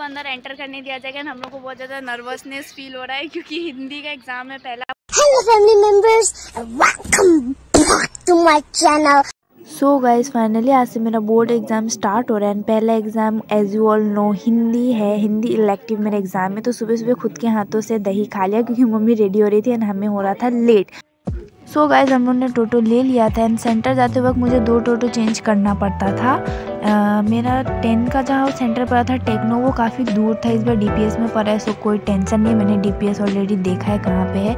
को अंदर एंटर करने दिया जाएगा हम लोग को बहुत ज़्यादा नर्वसनेस फील हो रहा है क्योंकि हिंदी का एग्ज़ाम है पहला। Hello family members and welcome back to my channel. So guys finally आज से मेरा बोर्ड एग्ज़ाम स्टार्ट हो रहा है। पहला exam as you all know Hindi है हिंदी इलेक्टिव मेरा एग्ज़ाम है। तो सुबह सुबह खुद के हाथों से दही खा लिया क्योंकि मम्मी रेडी हो रही थी एंड हमें हो रहा था लेट सो गाइज़ हम लोग ने टोटो ले लिया था एंड सेंटर जाते वक्त मुझे दो टोटो चेंज करना पड़ता था। आ, मेरा टेन का जहाँ सेंटर पड़ा था टेक्नो वो काफ़ी दूर था। इस बार डीपीएस में पड़ा है सो कोई टेंशन नहीं मैंने डीपीएस ऑलरेडी देखा है कहाँ पे है।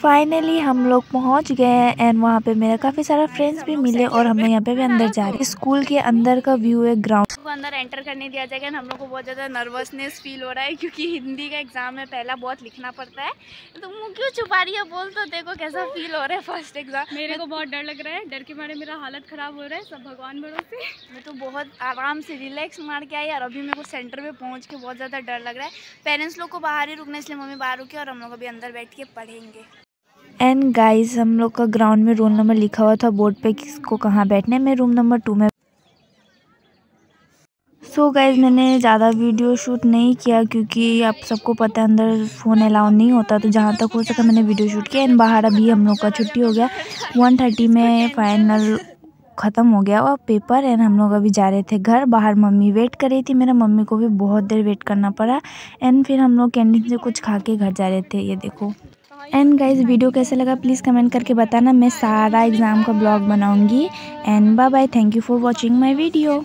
फाइनली हम लोग पहुँच गए हैं एंड वहाँ पे मेरा काफ़ी सारा फ्रेंड्स भी मिले और हम लोग यहाँ पे भी अंदर जा रहे हैं। स्कूल के अंदर का व्यू है ग्राउंड को अंदर एंटर करने दिया जाएगा हम लोग को बहुत ज़्यादा नर्वसनेस फील हो रहा है क्योंकि हिंदी का एग्ज़ाम है पहला बहुत लिखना पड़ता है। तो मुँह क्यों छुपा रही है? बोल तो देखो कैसा फील हो रहा है फ़र्स्ट एग्ज़ाम मेरे को बहुत डर लग रहा है डर के मारे मेरा हालत ख़राब हो रहा है सब भगवान भरोसे। मैं तो बहुत आराम से रिलैक्स मार के आई और अभी मेरे को सेंटर में पहुँच के बहुत ज़्यादा डर लग रहा है। पेरेंट्स लोग को बाहर ही रुकना इसलिए मम्मी बाहर रुकी और हम लोग अभी अंदर बैठ के पढ़ेंगे। एंड गाइस हम लोग का ग्राउंड में रोल नंबर लिखा हुआ था बोर्ड पे किसको कहाँ बैठने में रूम नंबर टू में सो so गाइज़ मैंने ज़्यादा वीडियो शूट नहीं किया क्योंकि आप सबको पता है, अंदर फ़ोन अलाउ नहीं होता। तो जहाँ तक हो सका मैंने वीडियो शूट किया। एंड बाहर अभी हम लोग का छुट्टी हो गया। वन थर्टी में फाइनल ख़त्म हो गया और पेपर एंड हम लोग अभी जा रहे थे घर। बाहर मम्मी वेट कर रही थी। मेरा मम्मी को भी बहुत देर वेट करना पड़ा। एंड फिर हम लोग कैंटीन से कुछ खा के घर जा रहे थे। ये देखो। एंड गाइज़ वीडियो कैसा लगा? प्लीज़ कमेंट करके बताना। मैं सारा एग्ज़ाम का ब्लॉग बनाऊँगी। And bye bye thank you for watching my video